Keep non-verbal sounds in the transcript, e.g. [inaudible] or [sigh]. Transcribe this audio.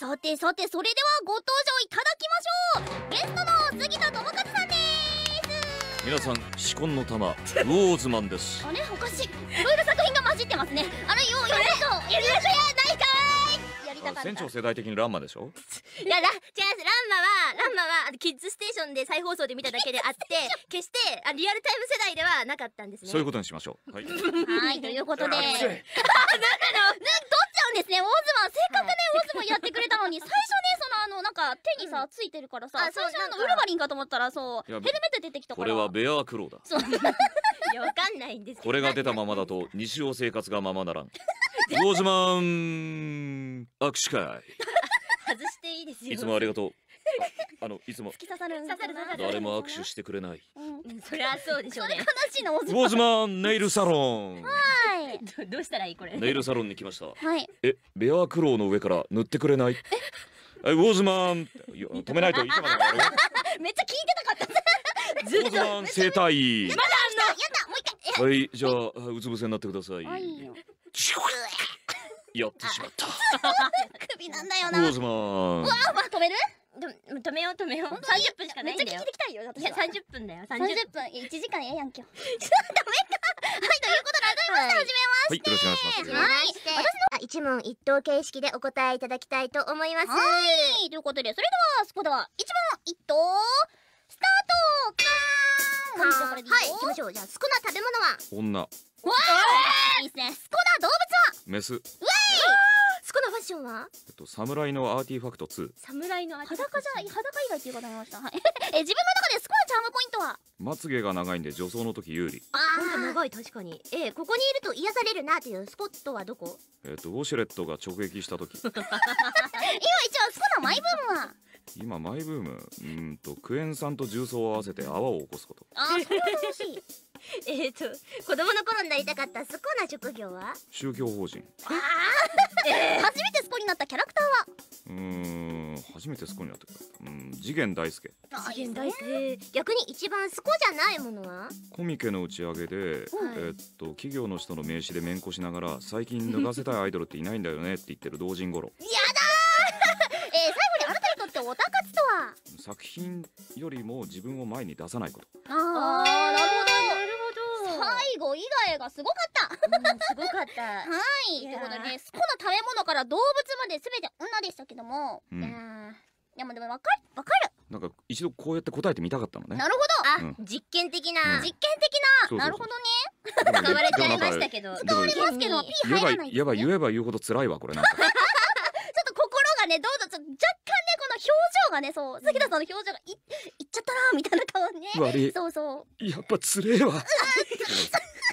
さてさてそれではご登場いただきましょう。ゲストの杉田智和さんです。皆さん至根の玉ウォーズマンです。あれ？おかしい。いろいろ作品が混じってますね。あれよよろしくやりやないかい。やりたかった。船長世代的にランマでしょ？いやラ違いますランマはランマはキッズステーションで再放送で見ただけであって決してあリアルタイム世代ではなかったんですね。そういうことにしましょう。はい。[laughs] はいということで。[laughs] あ [laughs] ねうるせえちゃうんですね手にさついてるからさあそう最初あのウルヴァリンかと思ったらそうヘルメット出てきたから。これはベアクローだ。そう。[laughs] [laughs] いやわかんないんですこれが出たままだと日常生活がままならん。ウォーズマン握手会。外していいですよ。いつもありがとう。ああのいつも。突き刺さる。んだな刺さる。刺さる誰も握手してくれない。うん。うんそりゃそうでしょうね。悲しいなオーウズマンォーズマンネイルサロン。はい。どどうしたらいいこれ。ネイルサロンに来ました。はい。えベアクローの上から塗ってくれない？えウォーズマン止めないといつまでもやるよ。[laughs] めっちゃ聞いてたかった。ずっと。ウォーズマン生態。やったもう一回。はいじゃあうつ伏せになってください。やってしまった。首なんだよウな。ォーズマンあまあ止める？止めよう止めよう。30分しかないんだよ [laughs] めっちゃ聞いてきたいよいや私は30分。だよ30 30分。1時間ええやん今日ダメか。はいということで改めまして。始めはいよろしくお願いします。はい。あ一問一答形式でお答えいただきたいと思います。はい。ということでそれではそこでは一問一答スタートカーンはい行きましょう。じゃあ好きな食べ物は？女。わーいいっすね。スコダ動物は？メス。好きなファッションは？えっと侍のアーティファクト2侍の裸じゃ裸以外っていう方もいましたはい [laughs] え自分の中でスコダチャームポイントは？まつげが長いんで女装の時有利。あなんか長い確かに。えーここにいると癒されるなというスポットはどこ？えっとウォシュレットが直撃した時。[laughs] 今一応スコダマイブームは？今マイブーム？うーんとクエン酸と重曹を合わせて泡を起こすこと。あーそれは楽しい [laughs] えーと子供の頃になりたかった好きな職業は？宗教法人。初めてスコになったキャラクターは？うーん初めてそこになってくるうん次元大介。次元大好きえー逆に一番好きじゃないものは？コミケの打ち上げで、はい。えっと企業の人の名刺で面こしながら最近脱がせたいアイドルっていないんだよねって言ってる同人頃やだー！[laughs] えー、最後にあなたにとってオタ活とは？作品よりも自分を前に出さないこと。あー。なるほなるどほど最後以外がすごかった。うんすごかった。はい。ということでね好きな食べ物から動物まで全て女でしたけども、うん。いやー。でもでもわかる。わかる。なんか一度こうやって答えてみたかったのね。なるほあ、うん。実験的うな実験的な。なるほどね。使われちゃいましたけど。でもありますけど実 P 験に言えば入らない言えば言えば言うほど辛いわこれなんかちょっと心がねどうぞちょっと若干ねこの表情がねそう杉田さんの表情がいいっちゃったなみたいな顔ね。そうそう。やっぱつれえわ